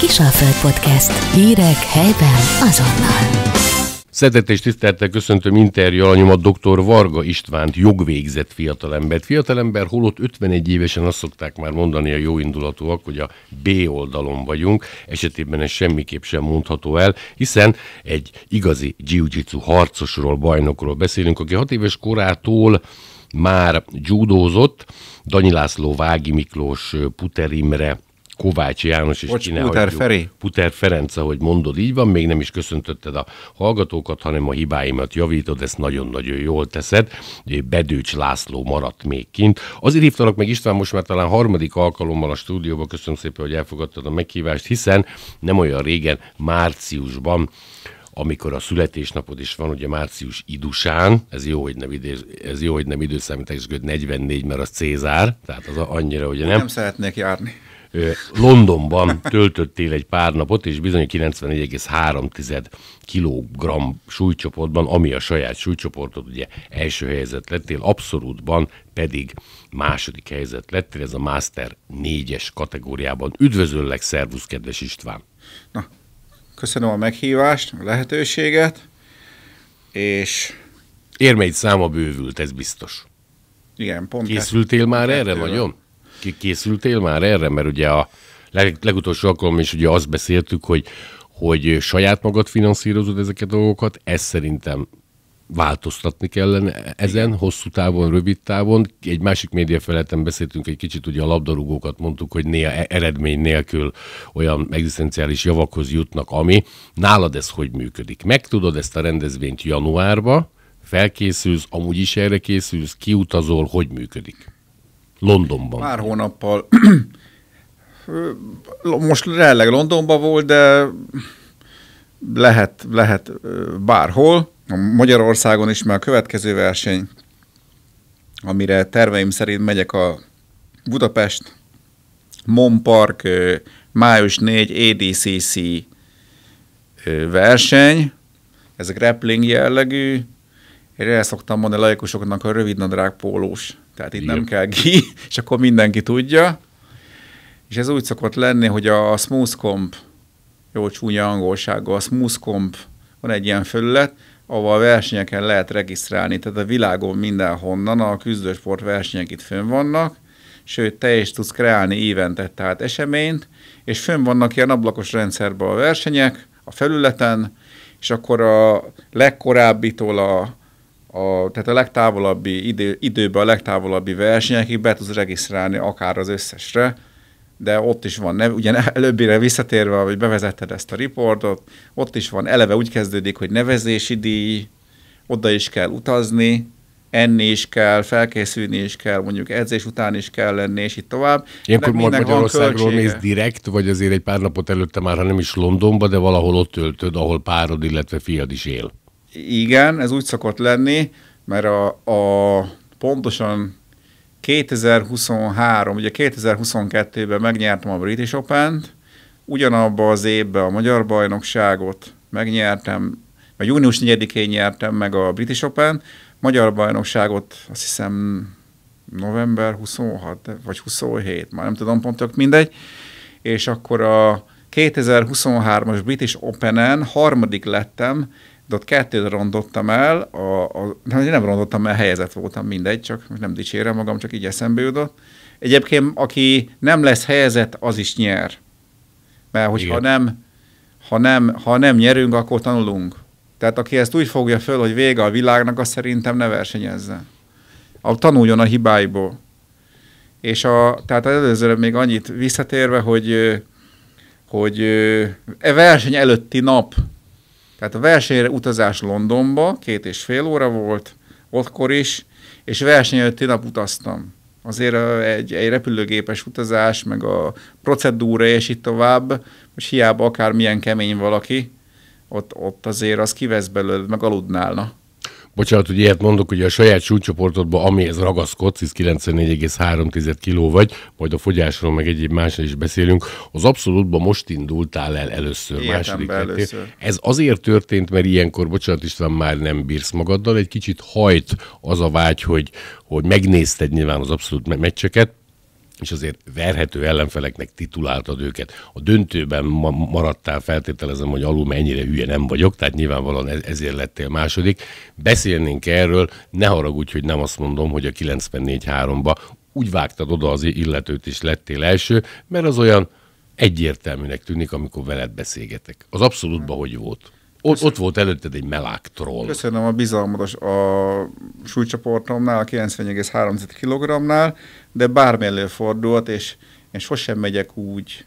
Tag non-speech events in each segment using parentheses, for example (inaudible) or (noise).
Kisalföld Podcast. Hírek helyben azonnal. Szeretettel és tisztelettel köszöntöm interjú alanyomat dr. Varga Istvánt, jogvégzett fiatalembert. Fiatalember holott 51 évesen azt szokták már mondani a jóindulatúak, hogy a B oldalon vagyunk, esetében ez semmiképp sem mondható el, hiszen egy igazi jiu-jitsu harcosról, bajnokról beszélünk, aki 6 éves korától már judózott, Danyi László, Vági Miklós, Puter Imre, Kovács János és Bocs, Puter Feri. Puter Ferenc, ahogy mondod, így van, még nem is köszöntötted a hallgatókat, hanem a hibáimat javítod, ezt nagyon-nagyon jól teszed. Bedőcs László maradt még kint. Azért hívtalak meg István most már talán harmadik alkalommal a stúdióba, köszönöm szépen, hogy elfogadtad a meghívást, hiszen nem olyan régen, márciusban amikor a születésnapod is van, ugye március idusán, ez jó, hogy nem, idő, ez jó, hogy nem időszámítás, 44, mert az Cézár, tehát az annyira, ugye nem. Nem szeretnék járni. Londonban töltöttél egy pár napot, és bizony 94,3 kg súlycsoportban, ami a saját súlycsoportod, ugye első helyzet lettél, abszolútban pedig második helyzet lettél, ez a Master 4-es kategóriában. Üdvözöllek, szervusz, kedves István! Na, köszönöm a meghívást, a lehetőséget, és... Érmeid száma bővült, ez biztos. Igen, pont. Készültél már erre nagyon? Készültél már erre? Mert ugye a leg, legutolsó alkalom is ugye azt beszéltük, hogy, hogy saját magad finanszírozod ezeket a dolgokat, ez szerintem változtatni kellene ezen, hosszú távon, rövid távon. Egy másik média feleten beszéltünk egy kicsit, ugye a labdarúgókat mondtuk, hogy néha e- eredmény nélkül olyan egzisztenciális javakhoz jutnak, ami. Nálad ez hogy működik? Megtudod ezt a rendezvényt januárba, felkészülsz, amúgy is erre készülsz, kiutazol, hogy működik? Londonban. Pár hónappal. (clears throat) Most jelenleg Londonban volt, de lehet, lehet bárhol. Magyarországon is már a következő verseny, amire terveim szerint megyek a Budapest Mon Park május 4 ADCC verseny. Ez grappling jellegű. Én el szoktam mondani laikusoknak a rövidnadrág pólós tehát itt Igen. nem kell ki, (laughs) és akkor mindenki tudja. És ez úgy szokott lenni, hogy a Smooth Comp, jó csúnya angolsággal, a Smooth Comp van egy ilyen felület, ahol a versenyeken lehet regisztrálni, tehát a világon mindenhonnan a küzdősport versenyek itt fönn vannak, sőt, te is tudsz kreálni évente, tehát eseményt, és fönn vannak ilyen ablakos rendszerben a versenyek, a felületen, és akkor a legkorábbitól a a, tehát a legtávolabbi idő, időben, a legtávolabbi versenyekig be tudsz regisztrálni akár az összesre, de ott is van, ne, ugye előbbire visszatérve, hogy bevezetted ezt a riportot, ott is van, eleve úgy kezdődik, hogy nevezési díj, oda is kell utazni, enni is kell, felkészülni is kell, mondjuk edzés után is kell lenni, és itt tovább. Ilyenkor Magyarországról mész direkt, vagy azért egy pár napot előtte már, ha nem is Londonba, de valahol ott töltöd, ahol párod, illetve fiad is él. Igen, ez úgy szokott lenni, mert a, a pontosan 2023, ugye 2022-ben megnyertem a British Open-t, ugyanabban az évben a Magyar Bajnokságot megnyertem, vagy június 4-én nyertem meg a British Open, Magyar Bajnokságot azt hiszem november 26, vagy 27, már nem tudom pontok, mindegy, és akkor a 2023-as British Open-en harmadik lettem, de ott kettőt rondottam el, a, a, nem rondottam el, helyezett voltam, mindegy, csak nem dicsérem magam, csak így eszembe jutott. Egyébként, aki nem lesz helyezett, az is nyer. Mert hogyha nem, ha nem, ha nem nyerünk, akkor tanulunk. Tehát aki ezt úgy fogja föl, hogy vége a világnak, az szerintem ne versenyezzen. A, tanuljon a hibáiból. És a, tehát az előzőre még annyit visszatérve, hogy, hogy e verseny előtti nap tehát a versenyre utazás Londonba, két és fél óra volt, ottkor is, és verseny előtti nap utaztam. Azért egy, egy repülőgépes utazás, meg a procedúra, és itt tovább, most hiába akár milyen kemény valaki, ott, ott azért az kivesz belőle, meg aludnálna. Bocsánat, hogy ilyet mondok, hogy a saját súlycsoportodban, amihez ragaszkodsz, hisz 94,3 kg vagy, majd a fogyásról meg egyéb másról is beszélünk, az abszolútban most indultál el először, Értem második először. Ez azért történt, mert ilyenkor, bocsánat István, már nem bírsz magaddal, egy kicsit hajt az a vágy, hogy, hogy megnézted nyilván az abszolút meccseket, és azért verhető ellenfeleknek tituláltad őket. A döntőben ma- maradtál, feltételezem, hogy alul mennyire hülye nem vagyok, tehát nyilvánvalóan e- ezért lettél második. Beszélnénk erről, ne haragudj, hogy nem azt mondom, hogy a 94-3-ba úgy vágtad oda az illetőt, és lettél első, mert az olyan egyértelműnek tűnik, amikor veled beszélgetek. Az abszolútban hogy volt? Ott, ott volt előtted egy melák troll. Köszönöm a bizalmat a súlycsoportomnál, a 90,3 kg-nál, de bármi előfordult, és én sosem megyek úgy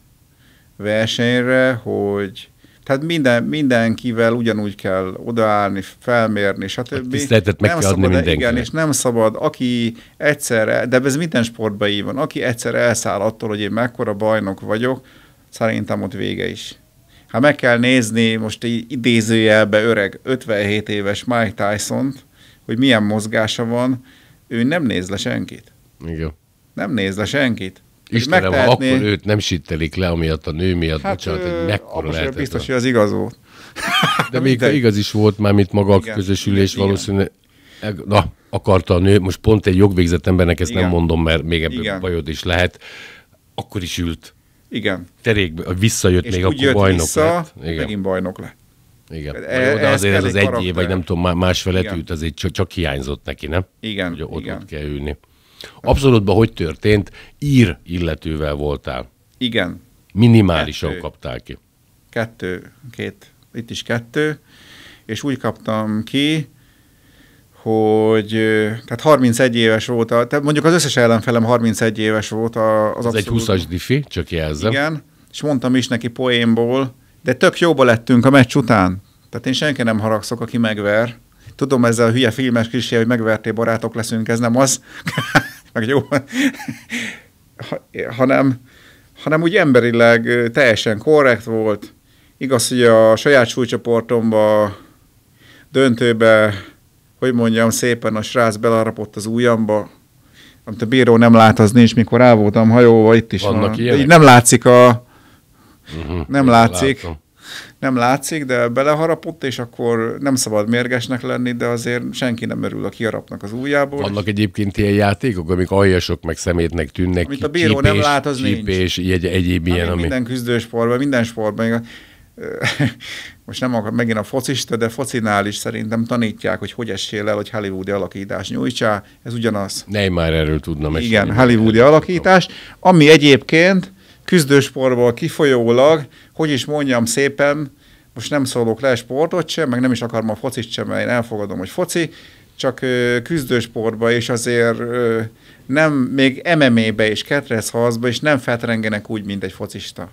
versenyre, hogy tehát minden, mindenkivel ugyanúgy kell odaállni, felmérni, stb. tiszteletet meg nem kell adni szabad, mindenkinek. Igen, és nem szabad, aki egyszer, de ez minden sportban így van, aki egyszer elszáll attól, hogy én mekkora bajnok vagyok, szerintem ott vége is. Ha meg kell nézni most így idézőjelbe öreg 57 éves Mike tyson hogy milyen mozgása van, ő nem néz le senkit. Igen. Nem néz le senkit. Istenem, ha akkor őt nem sittelik le, amiatt a nő miatt, hát, bocsánat, hogy mekkora lehetett. biztos, hogy az igaz volt. De még mindegy. igaz is volt már, mint maga a Igen, közösülés igen, valószínűleg. Na, akarta a nő, most pont egy jogvégzett embernek ezt Igen. nem mondom, mert még ebből Igen. bajod is lehet. Akkor is ült. Igen. Terékbe, visszajött És még, úgy akkor jött bajnok vissza, lett. Igen. megint bajnok lett. Igen. E- ez azért ez az egy karakter. év, vagy nem tudom, má- másfelet Igen. ült, azért csak, csak hiányzott neki, nem? Igen, Hogy ott, igen. ott kell ülni. Abszolútban hogy történt? Ír illetővel voltál. Igen. Minimálisan Kettő. kaptál ki. Kettő, két, itt is kettő, és úgy kaptam ki, hogy tehát 31 éves volt, tehát mondjuk az összes ellenfelem 31 éves volt a, az Ez egy abszolút- 20-as diffi, csak jelzem. Igen, és mondtam is neki poénból, de tök jóba lettünk a meccs után. Tehát én senki nem haragszok, aki megver. Tudom, ezzel a hülye filmes klisé, hogy megverté barátok leszünk, ez nem az. (laughs) Meg jó. Ha- hanem, hanem úgy emberileg teljesen korrekt volt. Igaz, hogy a saját súlycsoportomba döntőbe, hogy mondjam, szépen a srác belarapott az ujjamba, amit a bíró nem lát, az nincs, mikor el voltam hajóval, itt is Vannak van. Ilyenek? így nem látszik a, Uh-huh. nem látszik, Látom. nem látszik, de beleharapott, és akkor nem szabad mérgesnek lenni, de azért senki nem örül a kiharapnak az ujjából. Vannak egyébként ilyen játékok, amik aljasok meg szemétnek tűnnek. Amit a bíró nem lát, az nincs. csípés, egy, egyéb ilyen, ami... Minden küzdősportban, minden sportban. (laughs) Most nem akar megint a focista, de focinál is szerintem tanítják, hogy hogy essél el, hogy hollywoodi alakítás nyújtsál. Ez ugyanaz. Neymar erről tudna mesélni. Igen, hollywoodi alakítás, ami egyébként küzdősportból kifolyólag, hogy is mondjam szépen, most nem szólok le sportot sem, meg nem is akarom a focit sem, mert én elfogadom, hogy foci, csak küzdősportba és azért nem, még MMA-be és ketrezharcba is nem fetrengenek úgy, mint egy focista.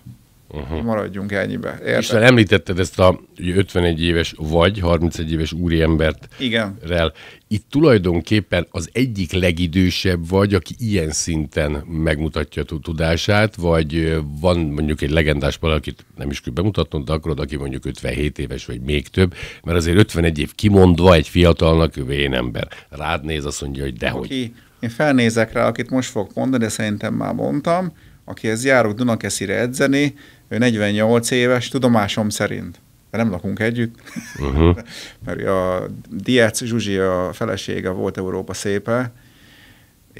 Uh-huh. Maradjunk ennyibe. És Érted? említetted ezt a ugye 51 éves vagy 31 éves úriembert Igen. rel. Itt tulajdonképpen az egyik legidősebb vagy, aki ilyen szinten megmutatja a tud- tudását, vagy van mondjuk egy legendás pala, akit nem is kell bemutatnod, de akarod, aki mondjuk 57 éves, vagy még több, mert azért 51 év kimondva egy fiatalnak, vén ember. Rád néz, azt mondja, hogy dehogy. Aki, én felnézek rá, akit most fog mondani, de szerintem már mondtam, akihez járok Dunakeszire edzeni, ő 48 éves, tudomásom szerint. De nem lakunk együtt, Uh-huh. (laughs) mert a Diec Zsuzsi a felesége volt Európa szépe.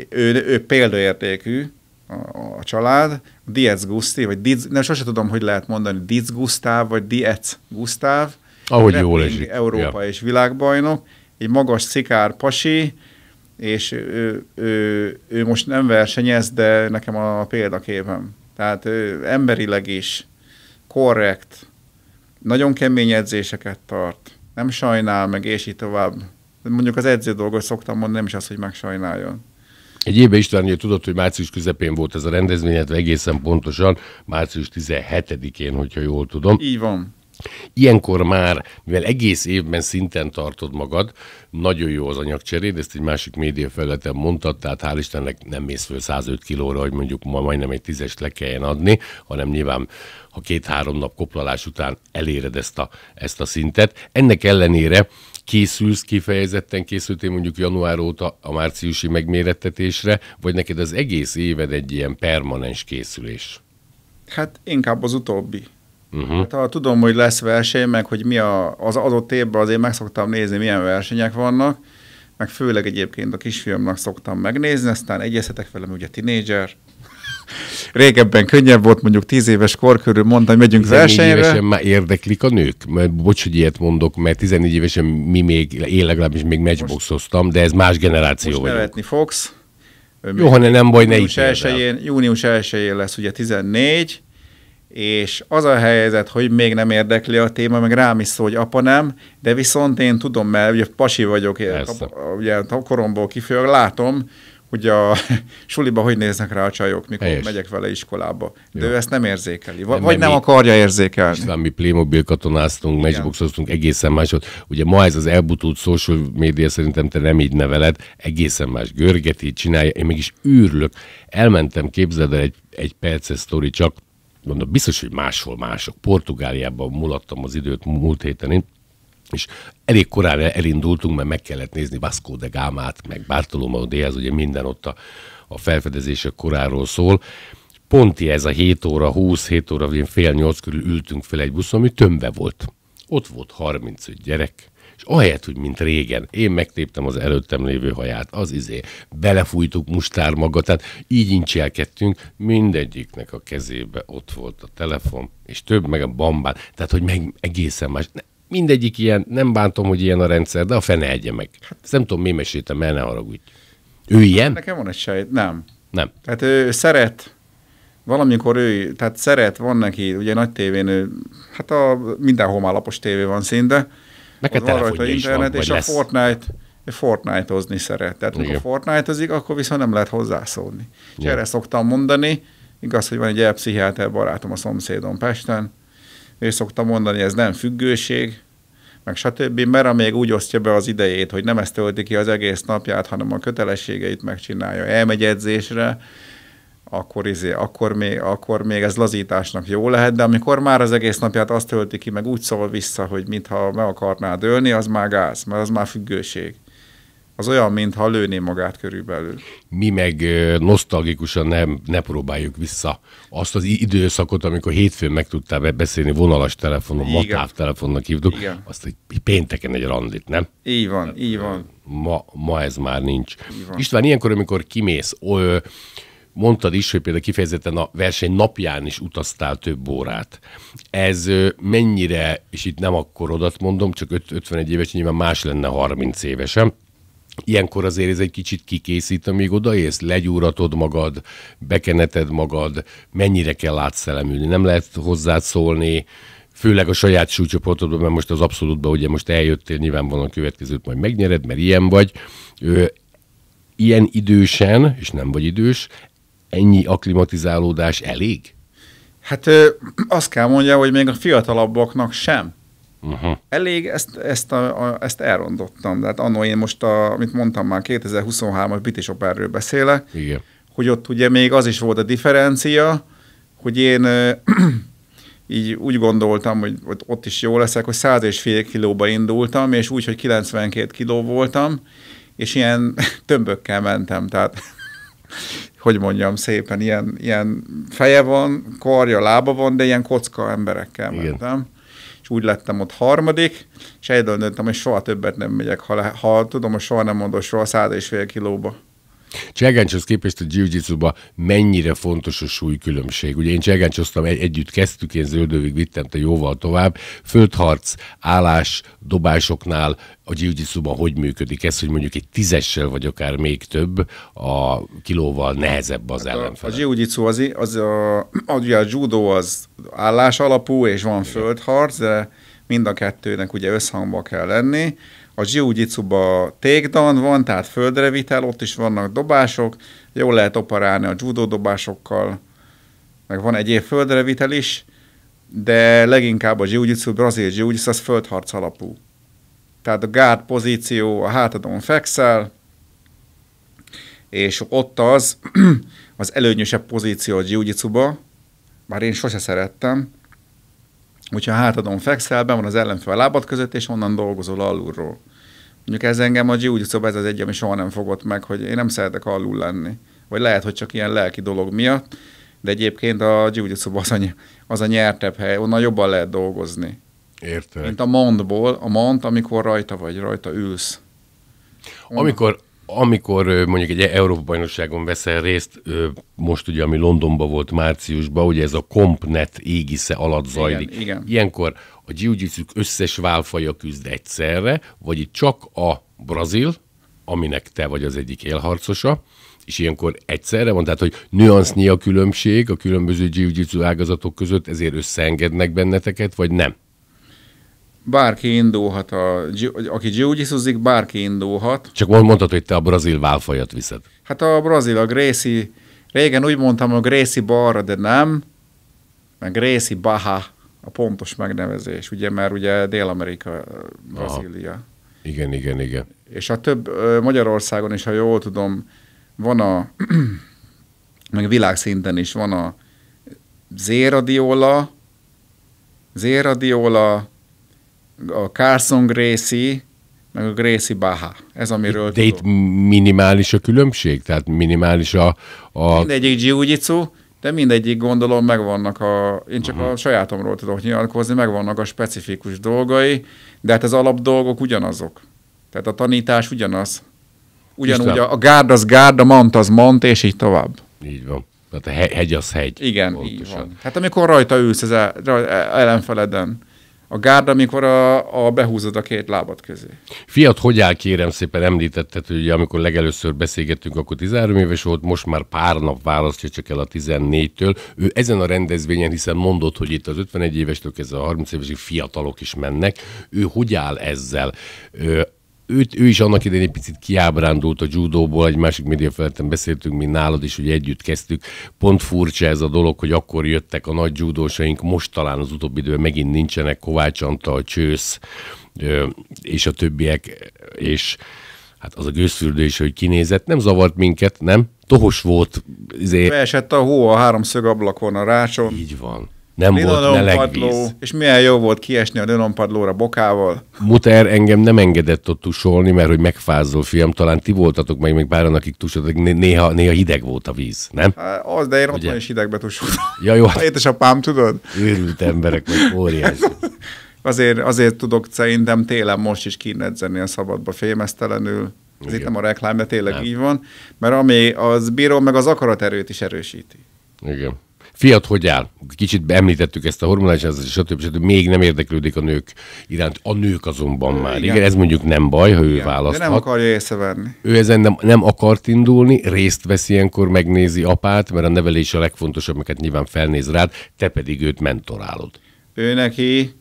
Ő, ő példaértékű, a, a család. Diec Guszti, vagy Dic, nem sose tudom, hogy lehet mondani, Dic Gusztáv, vagy Diec Gusztáv. Ahogy jól esik. Európa Ja. és világbajnok, egy magas szikár pasi, és ő, ő, ő most nem versenyez, de nekem a példaképem. Tehát ő emberileg is korrekt, nagyon kemény edzéseket tart, nem sajnál meg, és így tovább. Mondjuk az edző dolgot szoktam mondani, nem is az, hogy megsajnáljon. Egy éve István, ugye tudod, hogy március közepén volt ez a rendezvény, illetve egészen pontosan március 17-én, hogyha jól tudom. Így van. Ilyenkor már, mivel egész évben szinten tartod magad, nagyon jó az anyagcseréd, ezt egy másik média felületen mondtad, tehát hál' Istennek nem mész föl 105 kilóra, hogy mondjuk ma majdnem egy tízest le kelljen adni, hanem nyilván ha két-három nap koplalás után eléred ezt a, ezt a szintet. Ennek ellenére készülsz kifejezetten, készültél mondjuk január óta a márciusi megmérettetésre, vagy neked az egész éved egy ilyen permanens készülés? Hát inkább az utóbbi. Uh-huh. Hát, ha tudom, hogy lesz verseny, meg hogy mi a, az adott évben azért meg szoktam nézni, milyen versenyek vannak, meg főleg egyébként a kisfiamnak szoktam megnézni, aztán egyezhetek velem, ugye tinédzser, (laughs) régebben könnyebb volt, mondjuk tíz éves kor körül mondta, hogy megyünk 14 versenyre. évesen már érdeklik a nők? Mert bocs, hogy ilyet mondok, mert 14 évesen mi még, én legalábbis még matchboxoztam, de ez más generáció Most vagy. nevetni fogsz. Jó, ha ne, nem baj, ne június ítéld el. 1 június 1 lesz ugye 14, és az a helyzet, hogy még nem érdekli a téma, meg rám is szól, hogy apa nem, de viszont én tudom, mert ugye pasi vagyok, Persze. ugye a koromból kifolyólag látom, hogy a (laughs) suliba hogy néznek rá a csajok, mikor Helyes. megyek vele iskolába. De Jó. ő ezt nem érzékeli, vagy Nem, nem mi- akarja érzékelni. István, mi Playmobil katonáztunk, matchboxoztunk, egészen másod. Ugye ma ez az elbutult social média szerintem te nem így neveled, egészen más görgeti, csinálja, én mégis űrlök. Elmentem, képzeld el egy, egy perces sztori, csak mondom, biztos, hogy máshol mások. Portugáliában mulattam az időt múlt héten és elég korán el- elindultunk, mert meg kellett nézni Vasco de Gámát, meg Bartolomeo Diaz, ugye minden ott a, a felfedezések koráról szól. Pont ez a 7 óra, 20, 7 óra, fél nyolc körül ültünk fel egy buszon, ami tömve volt. Ott volt 35 gyerek, és ahelyett, hogy mint régen, én megtéptem az előttem lévő haját, az izé, belefújtuk mustár maga, tehát így incselkedtünk, mindegyiknek a kezébe ott volt a telefon, és több meg a bambán, tehát hogy meg egészen más. Ne- Mindegyik ilyen, nem bántom, hogy ilyen a rendszer, de a fene egye meg. Ezt nem tudom, mi meséltem, el ne haragudj. Ő ilyen? Nekem van egy sejt, nem. Nem. Tehát ő szeret, valamikor ő, tehát szeret, van neki, ugye nagy tévén, ő, hát a mindenhol már lapos tévé van szinte, A van rajta van, internet, vagy és a lesz. Fortnite, Fortnite-ozni szeret. Tehát amikor Igen. Fortnite-ozik, akkor viszont nem lehet hozzászólni. És Ja. erre szoktam mondani, igaz, hogy van egy elpszichiáter barátom a szomszédon Pesten, ő szokta mondani, ez nem függőség, meg stb., mert még úgy osztja be az idejét, hogy nem ezt tölti ki az egész napját, hanem a kötelességeit megcsinálja, elmegy edzésre, akkor, izé, akkor, még, akkor még ez lazításnak jó lehet, de amikor már az egész napját azt tölti ki, meg úgy szól vissza, hogy mintha meg akarnád ölni, az már gáz, mert az már függőség. Az olyan, mintha lőné magát körülbelül. mi meg nosztalgikusan nem, ne próbáljuk vissza azt az időszakot, amikor hétfőn meg tudtál be- beszélni vonalas telefonon, Igen. matáv telefonnak hívtuk, Igen. azt hogy pénteken egy randit, nem? Így van, így van. Ma, ma ez már nincs. van. István, ilyenkor, amikor kimész, ö, mondtad is, hogy például kifejezetten a verseny napján is utaztál több órát. Ez mennyire, és itt nem akkor odat mondom, csak öt- 51 éves, nyilván más lenne 30 évesen, Ilyenkor azért ez egy kicsit kikészít, amíg odaérsz, legyúratod magad, bekeneted magad, mennyire kell átszelemülni, nem lehet hozzád szólni, főleg a saját súlycsoportodban, mert most az abszolútban ugye most eljöttél, nyilvánvalóan a következőt majd megnyered, mert ilyen vagy. Ö, ilyen idősen, és nem vagy idős, ennyi aklimatizálódás elég? Hát azt kell mondja, hogy még a fiatalabbaknak sem. Uh-huh. Elég, ezt, ezt, a, a, ezt elrondottam. Tehát annó én most, a, amit mondtam már, 2023-as British Openről beszélek, Igen. hogy ott ugye még az is volt a differencia, hogy én (clears throat) így úgy gondoltam, hogy ott- ott is jó leszek, hogy 100 és fél kilóba indultam, és úgy, hogy 92 kiló voltam, és ilyen (laughs) tömbökkel mentem, tehát hogy mondjam szépen, ilyen, ilyen feje van, karja, lába van, de ilyen kocka emberekkel Igen. mentem. És úgy lettem ott harmadik, és eldöntöttem, hogy soha többet nem megyek, ha, le, ha tudom, hogy soha nem mondom, soha száz és fél kilóba. Cselgáncshoz képest a jiu mennyire fontos a súlykülönbség. Ugye én cselgáncsoztam, egy, együtt kezdtük, én zöldövig vittem te jóval tovább. Földharc, állás, dobásoknál a jiu hogy működik ez, hogy mondjuk egy tízessel vagy akár még több, a kilóval nehezebb az Hát A, a ellenfele. jiu-jitsu az, az a, az, ugye a judo az állás alapú, és van földharc, de mind a kettőnek ugye összhangba kell lenni. A jiu-jitsuba van, tehát földre vitel, ott is vannak dobások, jól lehet operálni a judo dobásokkal, meg van egyéb földre vitel is, de leginkább a jiu-jitsu, brazil jiu-jitsu, az földharc alapú. Tehát a guard pozíció, a hátadon fekszel, és ott az (clears throat) az előnyösebb pozíció a jiu bár én sose szerettem, hogyha hátadon fekszel, be van az ellenfél a lábad között, és onnan dolgozol alulról. Mondjuk ez engem a jiu ez az egy, ami soha nem fogott meg, hogy én nem szeretek alul lenni. Vagy lehet, hogy csak ilyen lelki dolog miatt, de egyébként a jiu az a, az a nyertebb hely, onnan jobban lehet dolgozni. Érted? Mint a montból, a mont, amikor rajta vagy, rajta ülsz. Amikor amikor mondjuk egy Európa bajnokságon veszel részt, most ugye, ami Londonban volt márciusban, ugye ez a Compnet égisze alatt zajlik. Igen, igen. Ilyenkor a jiu összes válfaja küzd egyszerre, vagy itt csak a brazil, aminek te vagy az egyik élharcosa, és ilyenkor egyszerre van, tehát hogy nüansznyi a különbség a különböző jiu ágazatok között, ezért összeengednek benneteket, vagy nem? Bárki indulhat, a, aki jiu bárki indulhat. Csak mondtad, hogy te a brazil válfajat viszed. Hát a brazil, a Gracie, régen úgy mondtam, a Gracie balra, de nem, meg Gracie Baha a pontos megnevezés, ugye, mert ugye Dél-Amerika, Brazília. Aha. Igen, igen, igen. És a több Magyarországon is, ha jól tudom, van a, (clears throat) meg világszinten is van a Zéradiola, Zéradiola, a Carson Gracie, meg a Gracie Baha. Ez amiről De itt minimális a különbség? Tehát minimális a... a... Mindegyik jiu de mindegyik gondolom megvannak a, én csak uh-huh. a sajátomról tudok nyilatkozni, megvannak a specifikus dolgai, de hát az alap dolgok ugyanazok. Tehát a tanítás ugyanaz. Ugyanúgy a, a gárd az gárd, a mant az mant, és így tovább. Így van. Tehát a hegy az hegy. Igen, pontosan. így van. Hát amikor rajta ülsz az ellenfeleden, a gárd, amikor a, a behúzod a két lábad közé. Fiat, hogy áll kérem szépen említetted, hogy amikor legelőször beszélgettünk, akkor 13 éves volt, most már pár nap választja csak el a 14-től. Ő ezen a rendezvényen, hiszen mondott, hogy itt az 51 évestől kezdve a 30 évesig fiatalok is mennek. Ő hogy áll ezzel? Őt, ő is annak idején egy picit kiábrándult a judóból, egy másik média feleten beszéltünk, mint nálad is, hogy együtt kezdtük. Pont furcsa ez a dolog, hogy akkor jöttek a nagy judósaink, most talán az utóbbi időben megint nincsenek, Kovács Antal, Csősz és a többiek, és hát az a gőzfürdő is, hogy kinézett, nem zavart minket, nem? Tohos volt. Izé... Beesett a hó a háromszög ablakon a rácson. Így van. Nem volt melegvíz. És milyen jó volt kiesni a linompadlóra bokával. Muter engem nem engedett ott tusolni, mert hogy megfázol, fiam. Talán ti voltatok meg, még páran, akik tusoltak. Néha, néha hideg volt a víz, nem? Hát, az, de én ott is hidegbe tusoltam. Ja, jó. Hát- Édesapám, tudod? Őrült emberek, vagy óriási. (laughs) azért, azért tudok szerintem télen most is kinedzeni a szabadba fémesztelenül. Ez itt nem a reklám, de tényleg nem. így van. Mert ami az bíró, meg az akaraterőt is erősíti. Igen. Fiat hogy áll? Kicsit említettük ezt a hormonális, stb. stb. Még nem érdeklődik a nők iránt. A nők azonban már. Igen, Igen ez mondjuk nem baj, ha ő Igen, választhat. De nem akarja észrevenni. Ő ezen nem, nem akart indulni, részt vesz ilyenkor, megnézi apát, mert a nevelés a legfontosabb, mert nyilván felnéz rád, te pedig őt mentorálod. Ő neki,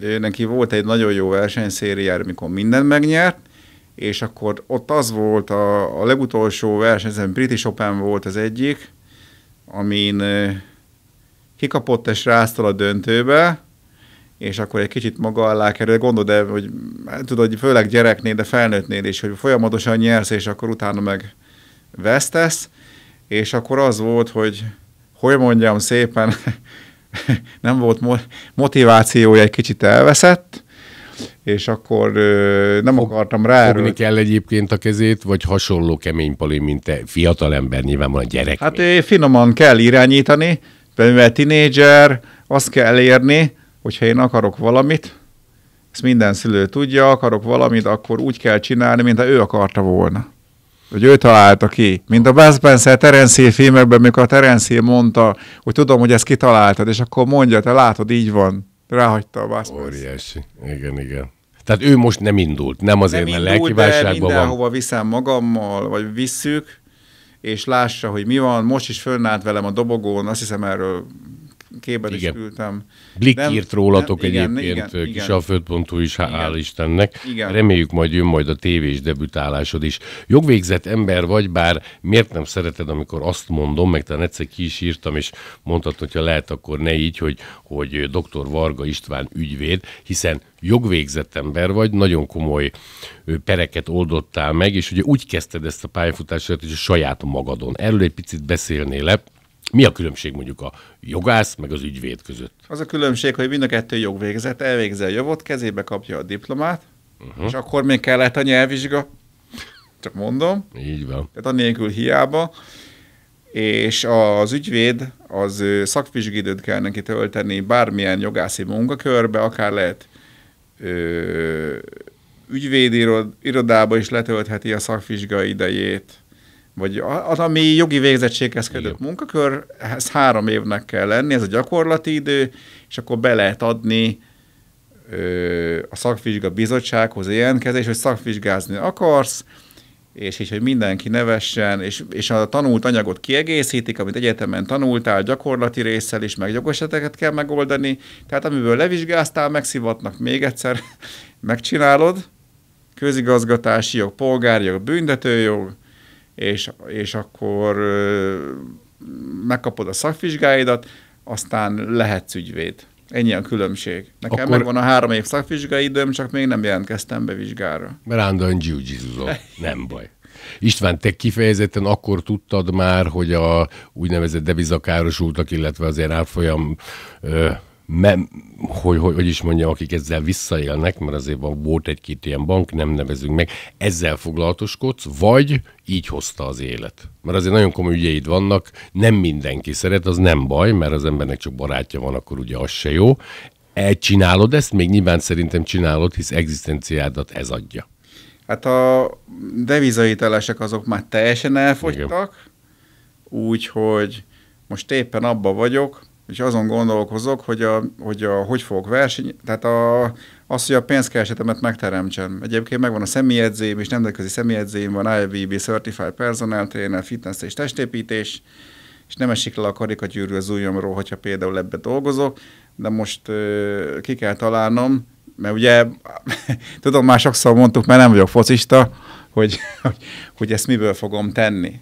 ő neki volt egy nagyon jó versenyszériára, mikor mindent megnyert, és akkor ott az volt a, a legutolsó verseny, British Open volt az egyik, amin kikapott és ráztal a döntőbe, és akkor egy kicsit maga alá kerül, gondolod, de, hogy hát tudod, hogy főleg gyereknél, de felnőttnél is, hogy folyamatosan nyersz, és akkor utána meg vesztesz, és akkor az volt, hogy hogy mondjam szépen, (laughs) nem volt motivációja, egy kicsit elveszett, és akkor nem akartam rá. Fogni kell egyébként a kezét, vagy hasonló kemény pali, mint te fiatal ember, nyilván van a gyerek. Hát finoman kell irányítani, mivel tinédzser, azt kell elérni, hogyha én akarok valamit, ezt minden szülő tudja, akarok valamit, akkor úgy kell csinálni, mint ha ő akarta volna. Hogy ő találta ki. Mint a Buzz Spencer Terence Hill filmekben, mikor a Terence Hill mondta, hogy tudom, hogy ezt kitaláltad, és akkor mondja, te látod, így van. Ráhagyta a Buzz Óriási. Igen, igen. Tehát ő most nem indult, nem azért, nem mert indult, lelki van. mindenhova viszem magammal, vagy visszük, és lássa, hogy mi van. Most is fönnállt velem a dobogón, azt hiszem erről képet is küldtem. Blik nem, írt rólatok nem, egyébként, igen, kis alföld.hu is, igen, hál' Istennek. Igen. Reméljük majd jön majd a tévés debütálásod is. Jogvégzett ember vagy, bár miért nem szereted, amikor azt mondom, meg talán egyszer ki is írtam, és mondtad, hogyha lehet, akkor ne így, hogy, hogy dr. Varga István ügyvéd, hiszen jogvégzett ember vagy, nagyon komoly pereket oldottál meg, és ugye úgy kezdted ezt a pályafutásodat, hogy a saját magadon. Erről egy picit beszélnél le, mi a különbség mondjuk a jogász meg az ügyvéd között? Az a különbség, hogy mind a kettő jogvégzett, elvégzi a jogot, kezébe kapja a diplomát, uh-huh. és akkor még kellett a nyelvvizsga, csak mondom. Így van. Tehát annélkül hiába. És az ügyvéd, az szakvizsgidőt kell neki tölteni bármilyen jogászi munkakörbe, akár lehet ö, ügyvédi irodába is letöltheti a szakvizsgai idejét, vagy az, ami jogi végzettséghez kötött munkakör, ez három évnek kell lenni, ez a gyakorlati idő, és akkor be lehet adni ö, a szakvizsga bizottsághoz jelentkezés, hogy szakvizsgázni akarsz, és így, hogy mindenki nevessen, és, és a tanult anyagot kiegészítik, amit egyetemen tanultál, gyakorlati résszel is, meg jogoseteket kell megoldani, tehát amiből levizsgáztál, megszivatnak még egyszer, (laughs) megcsinálod, közigazgatási jog, polgári jog, büntetőjog, és, és akkor megkapod a szakvizsgáidat, aztán lehetsz ügyvéd. Ennyi a különbség. Nekem Akkor... megvan a három év szakvizsgai időm, csak még nem jelentkeztem be vizsgára. Állandóan jiu Nem baj. István, te kifejezetten akkor tudtad már, hogy a úgynevezett devizakárosultak, illetve azért árfolyam ö, me, hogy, hogy, hogy is mondjam, akik ezzel visszaélnek, mert azért van, volt egy-két ilyen bank, nem nevezünk meg, ezzel foglalatoskodsz, vagy így hozta az élet. Mert azért nagyon komoly ügyeid vannak, nem mindenki szeret, az nem baj, mert az embernek csak barátja van, akkor ugye az se jó. E, csinálod ezt? Még nyilván szerintem csinálod, hisz egzisztenciádat ez adja. Hát a devizaitelesek azok már teljesen elfogytak, úgyhogy most éppen abba vagyok, és azon gondolkozok, hogy, a, hogy, a, hogy fogok verseny, tehát a, az, hogy a pénzkeresetemet megteremtsem. Egyébként megvan a személyedzém, és nemzetközi személyedzém van IVB Certified Personal Trainer, fitness és testépítés, és nem esik le a karikagyűrű az ujjamról, hogyha például ebbe dolgozok, de most uh, ki kell találnom, mert ugye, (laughs) tudom, már sokszor mondtuk, mert nem vagyok focista, hogy, (laughs) hogy, hogy ezt miből fogom tenni.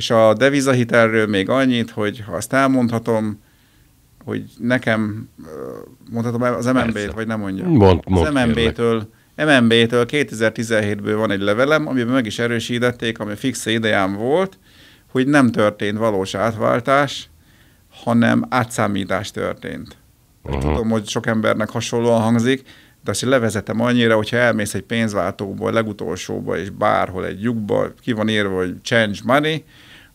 És a devizahitelről még annyit, hogy ha azt elmondhatom, hogy nekem, mondhatom az MNB-t, vagy nem mondjam. Mond, mond, az MNB-től, MNB-től 2017-ből van egy levelem, amiben meg is erősítették, ami fix ideján volt, hogy nem történt valós átváltás, hanem átszámítás történt. Uh-huh. Tudom, hogy sok embernek hasonlóan hangzik, de azt levezetem annyira, hogyha elmész egy pénzváltóból, legutolsóba, és bárhol egy lyukba, ki van írva, hogy change money,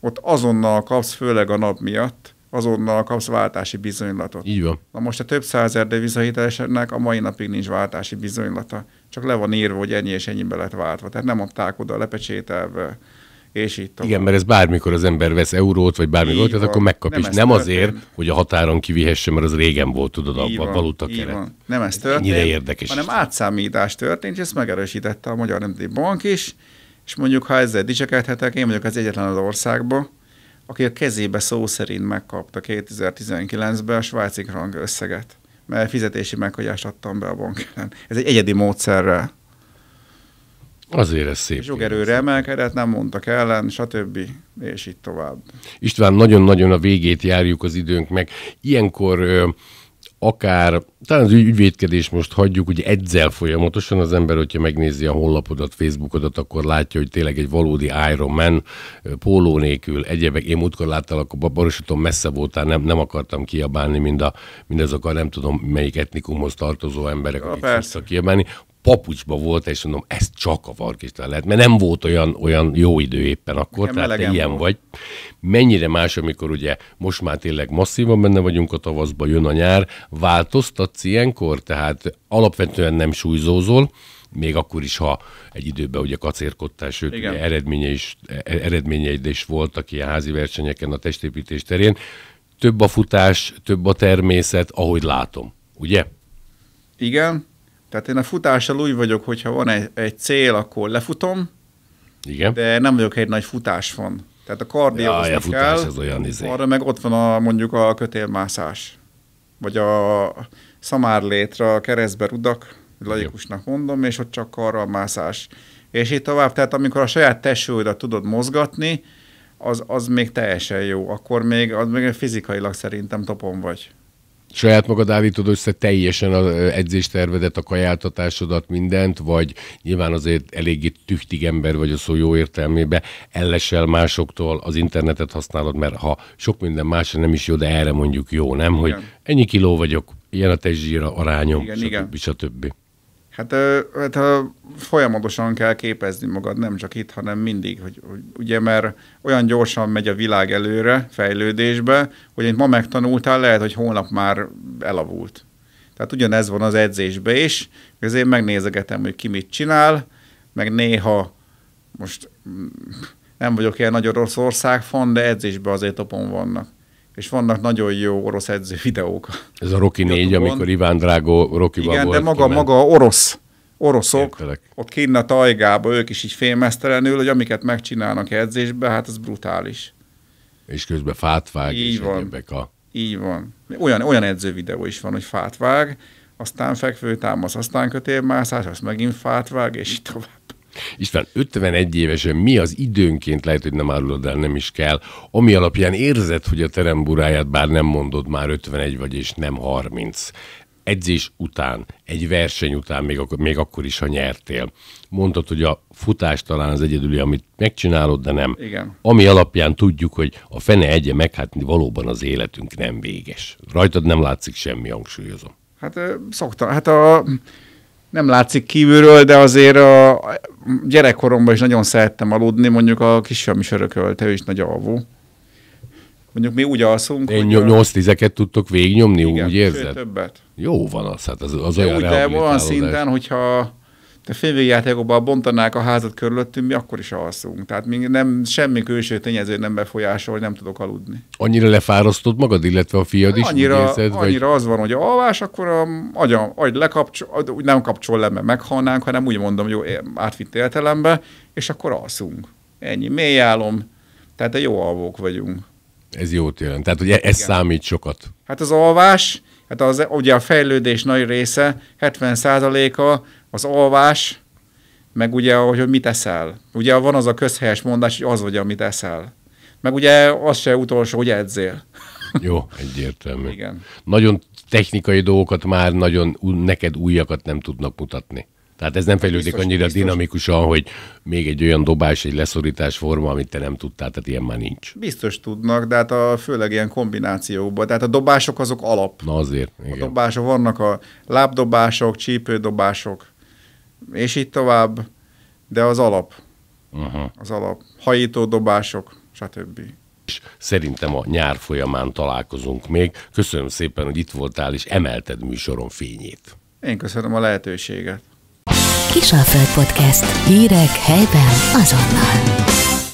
ott azonnal kapsz, főleg a nap miatt, azonnal kapsz váltási bizonylatot. Így van. Na most a több százer devizahiteleseknek a mai napig nincs váltási bizonylata. Csak le van írva, hogy ennyi és ennyibe lett váltva. Tehát nem adták oda lepecsételve, és így tovább. Igen, mert ez bármikor az ember vesz eurót, vagy bármikor, tehát akkor megkap nem is. Nem azért, hogy a határon kivihesse, mert az régen volt, tudod, a, a valuta keret. Nem ez történt, Ennyire érdekes. hanem átszámítás történt, és ezt megerősítette a Magyar Nemzeti Bank is, és mondjuk, ha ezzel dicsekedhetek, én vagyok az egyetlen az országban, aki a kezébe szó szerint megkapta 2019-ben a svájci rang összeget, mert fizetési meghagyást adtam be a bank ellen. Ez egy egyedi módszerrel. Azért ez szép. Jogerőre emelkedett, nem mondtak ellen, stb. És így tovább. István, nagyon-nagyon a végét járjuk az időnk meg. Ilyenkor akár, talán az ügyvédkedés most hagyjuk, hogy edzel folyamatosan az ember, hogyha megnézi a honlapodat, Facebookodat, akkor látja, hogy tényleg egy valódi Iron Man, póló nélkül, egyebek. Én múltkor láttam, akkor Barosaton messze voltál, nem, nem akartam kiabálni, mind, a, mind azok a nem tudom melyik etnikumhoz tartozó emberek, akik ja, kiabálni papucsba volt, és mondom, ez csak a Varkistán lehet, mert nem volt olyan, olyan jó idő éppen akkor, Nekem tehát te ilyen volt. vagy. Mennyire más, amikor ugye most már tényleg masszívan benne vagyunk a tavaszban, jön a nyár, változtatsz ilyenkor, tehát alapvetően nem súlyzózol, még akkor is, ha egy időben ugye kacérkodtál, sőt, ugye eredménye is, e, eredményeid is voltak ilyen házi versenyeken a testépítés terén. Több a futás, több a természet, ahogy látom, ugye? Igen, tehát én a futással úgy vagyok, hogyha van egy, egy cél, akkor lefutom, Igen. de nem vagyok egy nagy futás van. Tehát a kardió ja, a futás kell, az olyan izé. arra meg ott van a, mondjuk a kötélmászás, vagy a szamárlétre, a keresztbe rudak, laikusnak mondom, és ott csak arra a mászás. És így tovább, tehát amikor a saját testsúlyodat tudod mozgatni, az, az még teljesen jó. Akkor még, az még fizikailag szerintem topon vagy saját magad állítod össze teljesen az edzéstervedet, a kajáltatásodat, mindent, vagy nyilván azért eléggé tüchtig ember vagy a szó jó értelmébe, ellesel másoktól, az internetet használod, mert ha sok minden másra nem is jó, de erre mondjuk jó, nem? Igen. Hogy ennyi kiló vagyok, ilyen a testzsír arányom, igen, stb. Igen. stb. Hát, hát folyamatosan kell képezni magad, nem csak itt, hanem mindig, hogy, ugye, mert olyan gyorsan megy a világ előre, fejlődésbe, hogy egy ma megtanultál, lehet, hogy holnap már elavult. Tehát ugyanez van az edzésbe is, ezért megnézegetem, hogy ki mit csinál, meg néha most mm, nem vagyok ilyen nagy Oroszország fan, de edzésben azért topon vannak. És vannak nagyon jó orosz edző videók. Ez a Rocky 4, YouTube-on. amikor Iván Drágó Rocky Igen, volt. de maga, kiment. maga orosz, oroszok, Értelek. ott kinn a tajgába, ők is így félmeztelenül, hogy amiket megcsinálnak edzésbe, hát ez brutális. És közben fát vág, Így és van. a... Így van. Olyan, olyan edző videó is van, hogy fát vág, aztán fekvő támasz, aztán kötélmászás, azt megint fát vág, és így tovább. István, 51 évesen mi az időnként, lehet, hogy nem árulod el, nem is kell, ami alapján érzed, hogy a teremburáját, bár nem mondod, már 51 vagy, és nem 30. Edzés után, egy verseny után, még akkor, még akkor is, ha nyertél. Mondtad, hogy a futás talán az egyedüli, amit megcsinálod, de nem. Igen. Ami alapján tudjuk, hogy a fene egye meg, hát valóban az életünk nem véges. Rajtad nem látszik semmi, hangsúlyozom. Hát szoktam, hát a, nem látszik kívülről, de azért a gyerekkoromban is nagyon szerettem aludni, mondjuk a kisfiam is örökölte, ő is nagy alvó. Mondjuk mi úgy alszunk, Én hogy a- 8 10 tudtok végignyomni, igen, úgy sőt, érzed? többet. Jó van az, hát az, az De olyan úgy, de olyan szinten, hogyha te félvégjátékokban bontanák a házat körülöttünk, mi akkor is alszunk. Tehát még nem, semmi külső tényező nem befolyásol, hogy nem tudok aludni. Annyira lefárasztod magad, illetve a fiad is, Annyira, érzed, vagy annyira az van, hogy a alvás, akkor a agyam, agy lekapcsol, úgy nem kapcsol le, mert meghalnánk, hanem úgy mondom, jó, átvitt értelembe, és akkor alszunk. Ennyi. Mély álom, tehát de jó alvók vagyunk. ez jót jelent. Tehát, hogy e- ez Igen. számít sokat. Hát az alvás, hát az, ugye a fejlődés nagy része, 70%-a az alvás, meg ugye, hogy, mit eszel. Ugye van az a közhelyes mondás, hogy az vagy, amit eszel. Meg ugye az se utolsó, hogy edzél. Jó, egyértelmű. Igen. Nagyon technikai dolgokat már nagyon neked újakat nem tudnak mutatni. Tehát ez nem fejlődik Biztos, annyira biztos. dinamikusan, hogy még egy olyan dobás, egy leszorítás forma, amit te nem tudtál, tehát ilyen már nincs. Biztos tudnak, de hát a, főleg ilyen kombinációkban. Tehát a dobások azok alap. Na azért, A igen. dobások vannak a lábdobások, csípődobások, és így tovább, de az alap, Uh-huh. az alap. Hajító dobások, stb. És szerintem a nyár folyamán találkozunk még. Köszönöm szépen, hogy itt voltál, és emelted műsoron fényét. Én köszönöm a lehetőséget. Kisalföld Podcast. Hírek helyben azonnal.